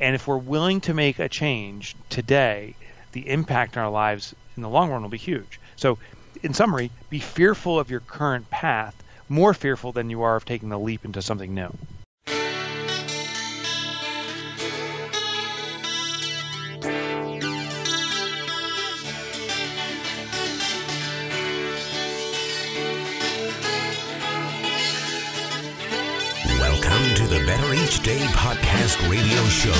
And if we're willing to make a change today, the impact on our lives in the long run will be huge. So, in summary, be fearful of your current path, more fearful than you are of taking the leap into something new. Day podcast radio show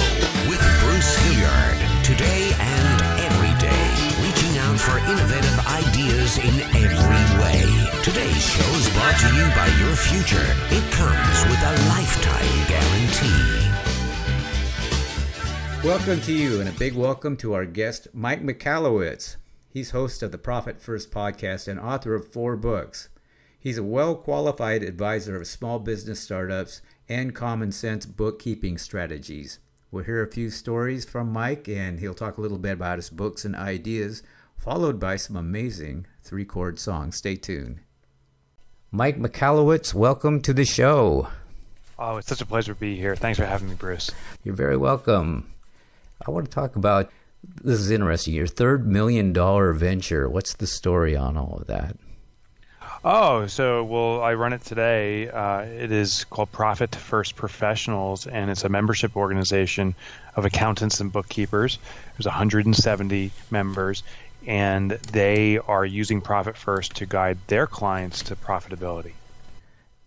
with Bruce Hilliard. Today and every day, reaching out for innovative ideas in every way. Today's show is brought to you by your future. It comes with a lifetime guarantee. Welcome to you, and a big welcome to our guest, Mike Michalowicz. He's host of the Profit First podcast and author of four books. He's a well qualified advisor of small business startups and common sense bookkeeping strategies. We'll hear a few stories from Mike, and he'll talk a little bit about his books and ideas, followed by some amazing three chord songs. Stay tuned. Mike Michalowicz, welcome to the show. Oh, it's such a pleasure to be here. Thanks for having me, Bruce. You're very welcome. I want to talk about this is interesting. Your third million dollar venture. What's the story on all of that? Oh, so well, I run it today. Uh, it is called Profit First Professionals, and it's a membership organization of accountants and bookkeepers. There's 170 members, and they are using Profit First to guide their clients to profitability.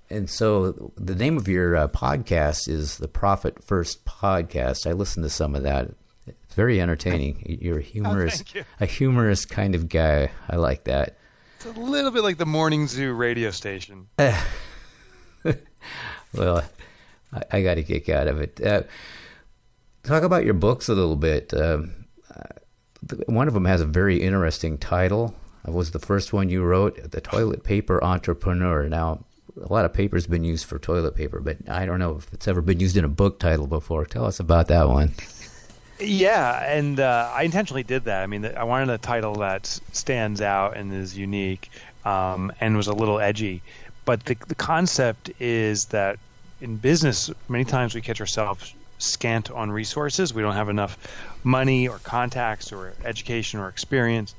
And so the name of your uh, podcast is the Profit First Podcast. I listened to some of that. It's very entertaining. You're a humorous, Oh, you. a humorous kind of guy. I like that. It's a little bit like the Morning Zoo radio station. Well, I, I got a kick out of it. Uh, talk about your books a little bit. Um, uh, one of them has a very interesting title. It was the first one you wrote, The Toilet Paper Entrepreneur. Now, a lot of paper's been used for toilet paper, but I don't know if it's ever been used in a book title before. Tell us about that one. Yeah, and uh, I intentionally did that. I mean, I wanted a title that stands out and is unique um, and was a little edgy. But the, the concept is that in business, many times we catch ourselves scant on resources. We don't have enough money or contacts or education or experience.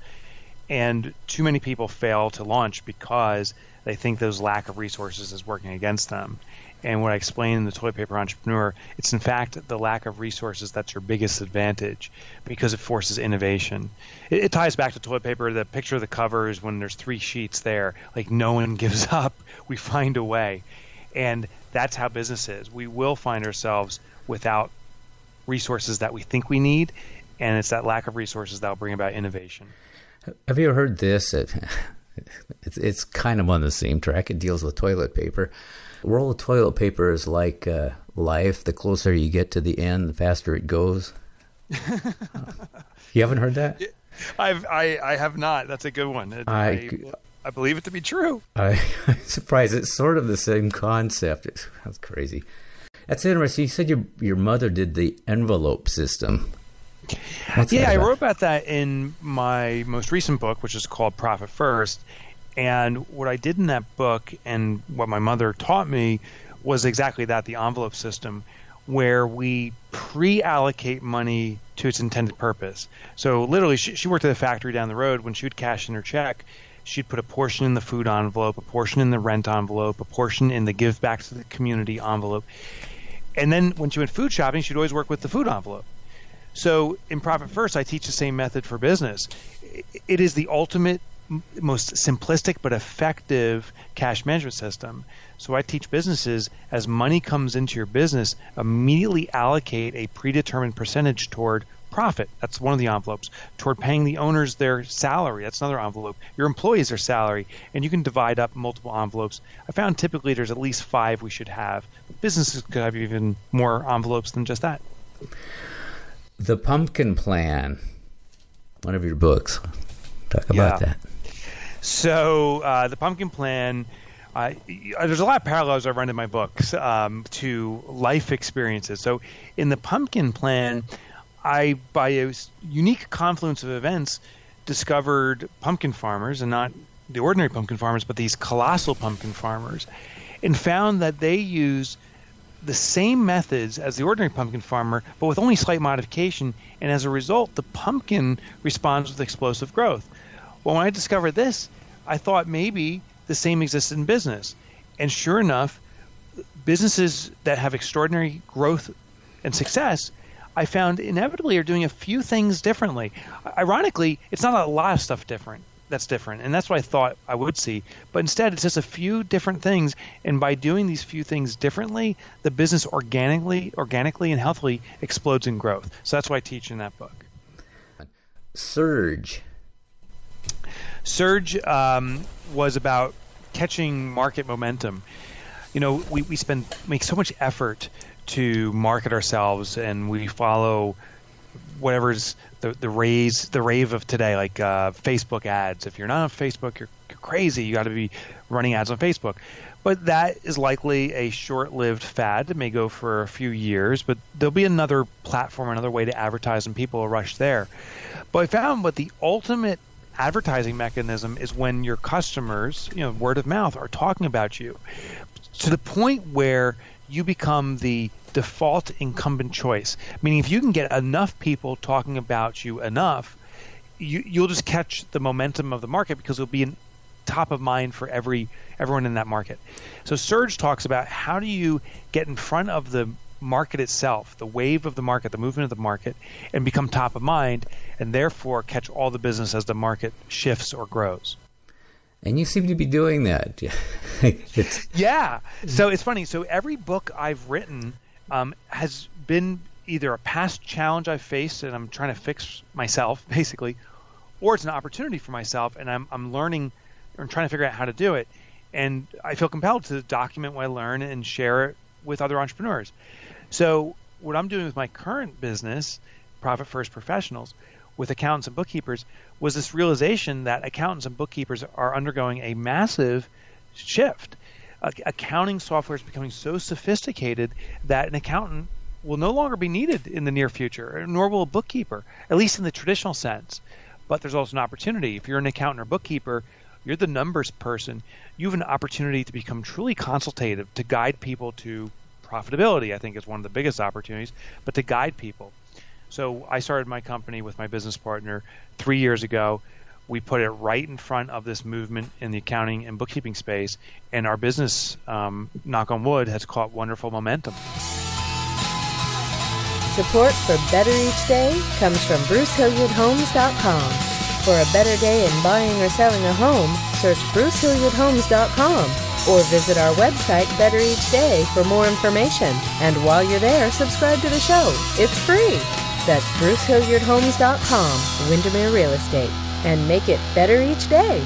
And too many people fail to launch because they think those lack of resources is working against them. And what I explain in the toilet paper entrepreneur, it's in fact the lack of resources that's your biggest advantage because it forces innovation. It, it ties back to toilet paper. The picture of the cover is when there's three sheets there, like no one gives up. We find a way. And that's how business is. We will find ourselves without resources that we think we need. And it's that lack of resources that will bring about innovation. Have you heard this? It, it's, it's kind of on the same track. It deals with toilet paper. Roll of toilet paper is like uh, life. The closer you get to the end, the faster it goes. you haven't heard that? I've, I, I have not. That's a good one. I- I, I believe it to be true. I, I'm surprised. It's sort of the same concept. It's, that's crazy. That's interesting. You said your your mother did the envelope system. What's yeah, I about? wrote about that in my most recent book, which is called Profit First. And what I did in that book and what my mother taught me was exactly that the envelope system, where we pre allocate money to its intended purpose. So, literally, she, she worked at a factory down the road. When she would cash in her check, she'd put a portion in the food envelope, a portion in the rent envelope, a portion in the give back to the community envelope. And then when she went food shopping, she'd always work with the food envelope. So in Profit First, I teach the same method for business. It is the ultimate, most simplistic but effective cash management system. So I teach businesses as money comes into your business, immediately allocate a predetermined percentage toward profit. That's one of the envelopes. Toward paying the owners their salary. That's another envelope. Your employees their salary, and you can divide up multiple envelopes. I found typically there's at least five we should have. Businesses could have even more envelopes than just that. The Pumpkin Plan. One of your books. Talk about Yeah. that. So uh, the pumpkin plan. Uh, there's a lot of parallels I run in my books um, to life experiences. So in the pumpkin plan, I by a unique confluence of events discovered pumpkin farmers and not the ordinary pumpkin farmers, but these colossal pumpkin farmers, and found that they use the same methods as the ordinary pumpkin farmer, but with only slight modification, and as a result, the pumpkin responds with explosive growth. Well, when I discovered this, I thought maybe the same exists in business. And sure enough, businesses that have extraordinary growth and success, I found inevitably are doing a few things differently. Ironically, it's not a lot of stuff different that's different. And that's what I thought I would see. But instead, it's just a few different things. And by doing these few things differently, the business organically, organically and healthily explodes in growth. So that's what I teach in that book. Surge. Surge um, was about catching market momentum. You know, we, we spend make so much effort to market ourselves, and we follow whatever's the the raise the rave of today, like uh, Facebook ads. If you're not on Facebook, you're, you're crazy. You got to be running ads on Facebook. But that is likely a short-lived fad. It may go for a few years, but there'll be another platform, another way to advertise, and people will rush there. But I found what the ultimate advertising mechanism is when your customers, you know, word of mouth, are talking about you to the point where you become the default incumbent choice. Meaning, if you can get enough people talking about you enough, you, you'll just catch the momentum of the market because it'll be in top of mind for every everyone in that market. So Surge talks about how do you get in front of the market itself, the wave of the market, the movement of the market, and become top of mind, and therefore catch all the business as the market shifts or grows. And you seem to be doing that. yeah. So it's funny. So every book I've written um, has been either a past challenge I've faced and I'm trying to fix myself, basically, or it's an opportunity for myself and I'm, I'm learning and trying to figure out how to do it. And I feel compelled to document what I learn and share it with other entrepreneurs. So, what I'm doing with my current business, Profit First Professionals, with accountants and bookkeepers, was this realization that accountants and bookkeepers are undergoing a massive shift accounting software is becoming so sophisticated that an accountant will no longer be needed in the near future, nor will a bookkeeper, at least in the traditional sense. But there's also an opportunity. If you're an accountant or bookkeeper, you're the numbers person. You have an opportunity to become truly consultative, to guide people to profitability, I think is one of the biggest opportunities, but to guide people. So I started my company with my business partner three years ago we put it right in front of this movement in the accounting and bookkeeping space, and our business, um, knock on wood, has caught wonderful momentum. Support for Better Each Day comes from BruceHilliardHomes.com. For a better day in buying or selling a home, search BruceHilliardHomes.com or visit our website Better Each Day for more information. And while you're there, subscribe to the show. It's free. That's BruceHilliardHomes.com, Windermere Real Estate and make it better each day.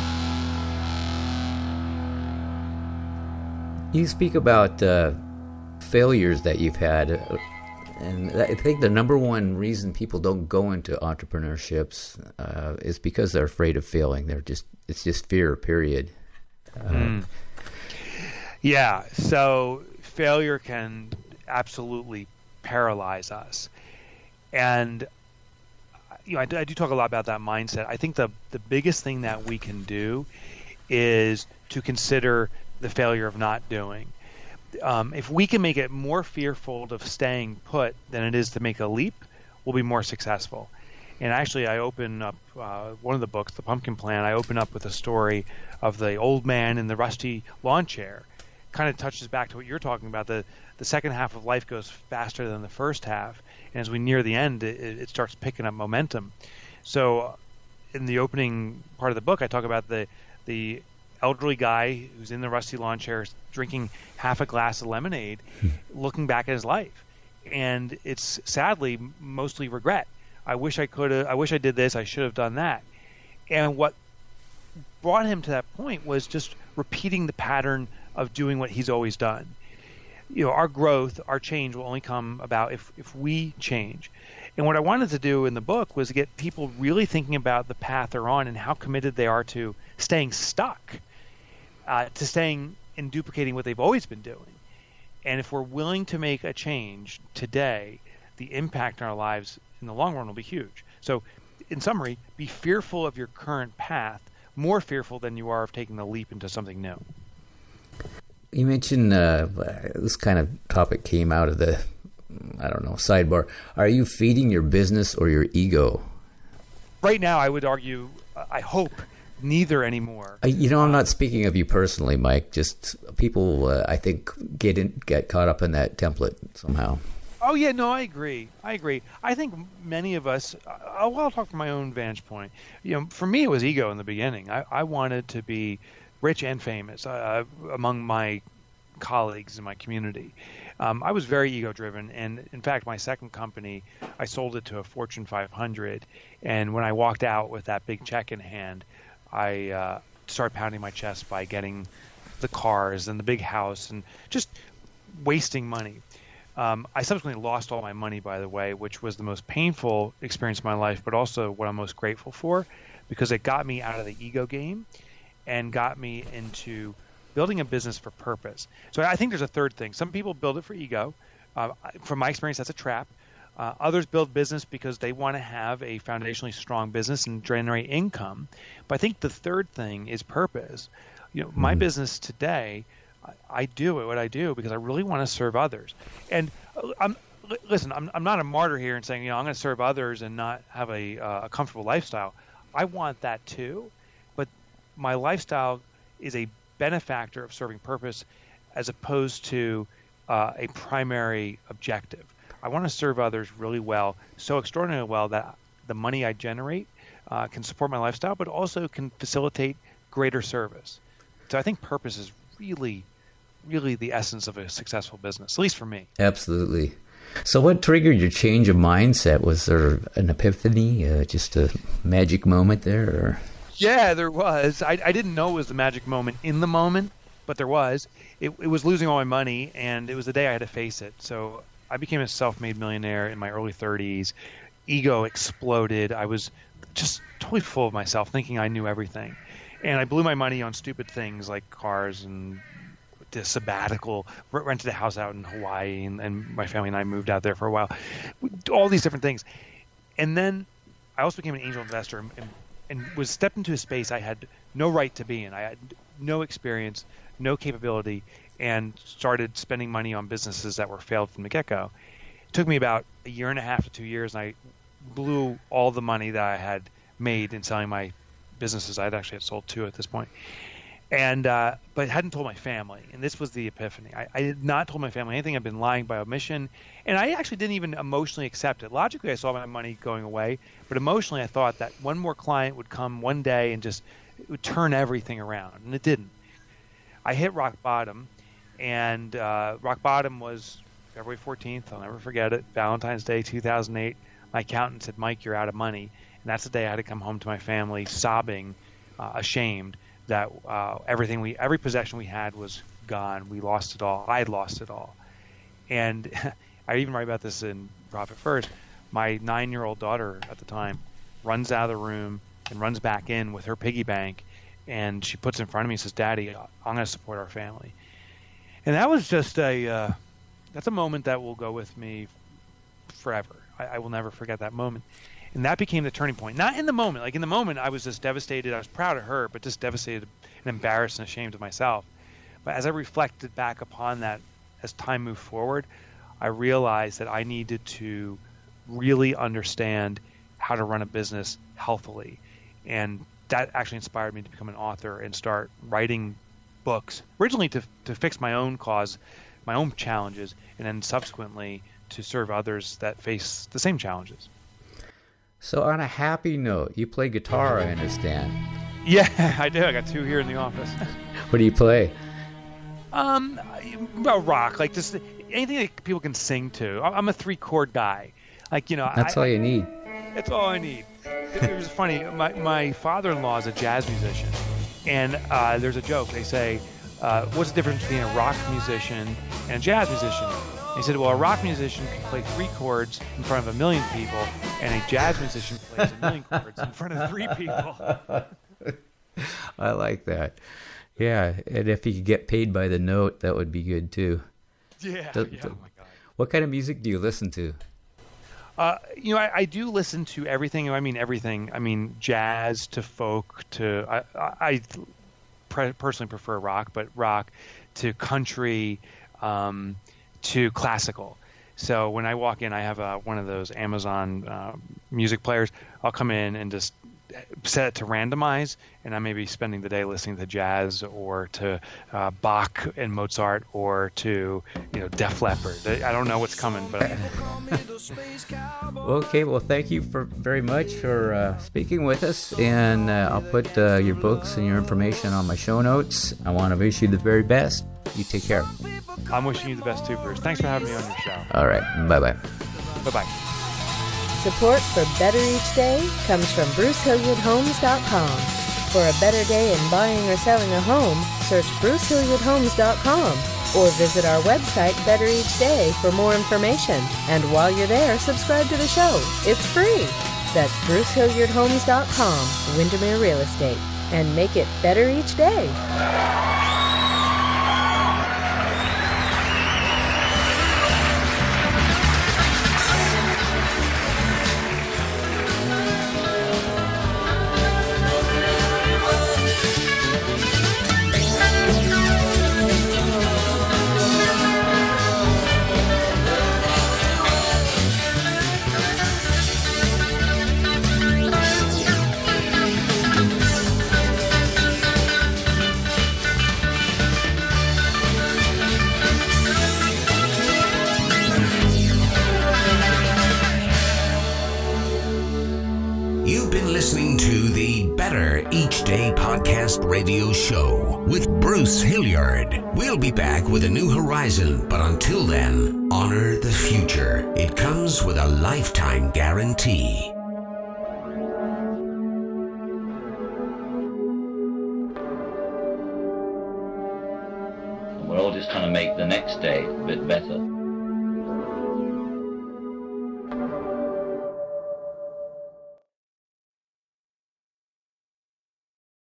You speak about uh, failures that you've had, uh, and I think the number one reason people don't go into entrepreneurships uh, is because they're afraid of failing. They're just it's just fear. Period. Mm. Yeah. So failure can absolutely paralyze us, and you know, I, I do talk a lot about that mindset. I think the the biggest thing that we can do is to consider the failure of not doing. Um, if we can make it more fearful of staying put than it is to make a leap, we'll be more successful. And actually, I open up uh, one of the books, The Pumpkin Plan. I open up with a story of the old man in the rusty lawn chair. Kind of touches back to what you're talking about. The the second half of life goes faster than the first half, and as we near the end, it, it starts picking up momentum. So, in the opening part of the book, I talk about the the elderly guy who's in the rusty lawn chair drinking half a glass of lemonade, hmm. looking back at his life, and it's sadly mostly regret. I wish I could. I wish I did this. I should have done that. And what brought him to that point was just repeating the pattern of doing what he's always done you know our growth, our change will only come about if if we change. And what I wanted to do in the book was get people really thinking about the path they're on and how committed they are to staying stuck, uh, to staying and duplicating what they've always been doing. And if we're willing to make a change today, the impact on our lives in the long run will be huge. So, in summary, be fearful of your current path, more fearful than you are of taking the leap into something new You mentioned uh, this kind of topic came out of the, I don't know, sidebar. Are you feeding your business or your ego? Right now, I would argue, I hope neither anymore. You know, I'm not speaking of you personally, Mike. Just people, uh, I think, get in, get caught up in that template somehow. Oh yeah, no, I agree. I agree. I think many of us. I'll, I'll talk from my own vantage point. You know, for me, it was ego in the beginning. I, I wanted to be rich and famous uh, among my colleagues in my community. Um, I was very ego driven, and in fact, my second company, I sold it to a Fortune 500. And when I walked out with that big check in hand, I uh, started pounding my chest by getting the cars and the big house and just wasting money. Um, I subsequently lost all my money, by the way, which was the most painful experience of my life, but also what I'm most grateful for because it got me out of the ego game and got me into building a business for purpose. So I think there's a third thing. Some people build it for ego. Uh, from my experience, that's a trap. Uh, others build business because they want to have a foundationally strong business and generate income. But I think the third thing is purpose. You know, my mm-hmm. business today I do it what I do because I really want to serve others. And uh, I'm listen, I'm I'm not a martyr here and saying you know I'm going to serve others and not have a uh, a comfortable lifestyle. I want that too, my lifestyle is a benefactor of serving purpose as opposed to uh, a primary objective. I want to serve others really well, so extraordinarily well that the money I generate uh, can support my lifestyle, but also can facilitate greater service. So I think purpose is really really the essence of a successful business, at least for me. Absolutely. So, what triggered your change of mindset? Was there an epiphany, uh, just a magic moment there? Or? Yeah, there was. I, I didn't know it was the magic moment in the moment, but there was. It, it was losing all my money, and it was the day I had to face it. So, I became a self made millionaire in my early 30s. Ego exploded. I was just totally full of myself, thinking I knew everything. And I blew my money on stupid things like cars and the sabbatical, rented a house out in Hawaii, and, and my family and I moved out there for a while. All these different things, and then I also became an angel investor and, and, was stepped into a space I had no right to be in. I had no experience, no capability, and started spending money on businesses that were failed from the get-go. It took me about a year and a half to two years, and I blew all the money that I had made in selling my businesses. I'd actually had sold two at this point, and uh, but hadn't told my family. And this was the epiphany. I, I had not told my family anything. I've been lying by omission, and I actually didn't even emotionally accept it. Logically, I saw my money going away, but emotionally, I thought that one more client would come one day and just would turn everything around, and it didn't. I hit rock bottom, and uh, rock bottom was February 14th. I'll never forget it. Valentine's Day, 2008. My accountant said, "Mike, you're out of money," and that's the day I had to come home to my family, sobbing, uh, ashamed that uh, everything we every possession we had was gone. We lost it all. I lost it all, and I even write about this in Profit First. My nine-year-old daughter at the time runs out of the room and runs back in with her piggy bank, and she puts in front of me and says, "Daddy, I'm going to support our family." And that was just a uh, that's a moment that will go with me forever. I, I will never forget that moment and that became the turning point. Not in the moment. Like in the moment, I was just devastated. I was proud of her, but just devastated and embarrassed and ashamed of myself. But as I reflected back upon that, as time moved forward, I realized that I needed to really understand how to run a business healthily, and that actually inspired me to become an author and start writing books. Originally to to fix my own cause, my own challenges, and then subsequently to serve others that face the same challenges. So, on a happy note, you play guitar, I understand. Yeah, I do. I got two here in the office. what do you play? Um, well, rock, like just anything that people can sing to. I'm a three chord guy. Like you know, that's I, all you need. That's all I need. It, was funny. My my father-in-law is a jazz musician, and uh, there's a joke. They say, uh, "What's the difference between a rock musician and a jazz musician?" he said, well, a rock musician can play three chords in front of a million people, and a jazz musician plays a million chords in front of three people. I like that. Yeah, and if you could get paid by the note, that would be good too. Yeah, the, yeah. The, oh my God. What kind of music do you listen to? Uh, you know, I, I, do listen to everything. I mean, everything. I mean, jazz to folk to. I, I personally prefer rock, but rock to country um, to classical. So when I walk in, I have a, one of those Amazon uh, music players. I'll come in and just set it to randomize, and I may be spending the day listening to jazz or to uh, Bach and Mozart or to you know Def Leppard. I don't know what's coming, but okay. Well, thank you for very much for uh, speaking with us, and uh, I'll put uh, your books and your information on my show notes. I want to wish you the very best. You take care. I'm wishing you the best too, Bruce. Thanks for having me on your show. All right. Bye bye. Bye bye. Support for Better Each Day comes from BruceHilliardHomes.com. For a better day in buying or selling a home, search BruceHilliardHomes.com or visit our website Better Each Day for more information. And while you're there, subscribe to the show. It's free. That's BruceHilliardHomes.com, Windermere Real Estate. And make it better each day. Better Each Day podcast radio show with Bruce Hilliard. We'll be back with a new horizon, but until then, honor the future. It comes with a lifetime guarantee. We're all just trying to make the next day a bit better.